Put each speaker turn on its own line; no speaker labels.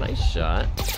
Nice shot.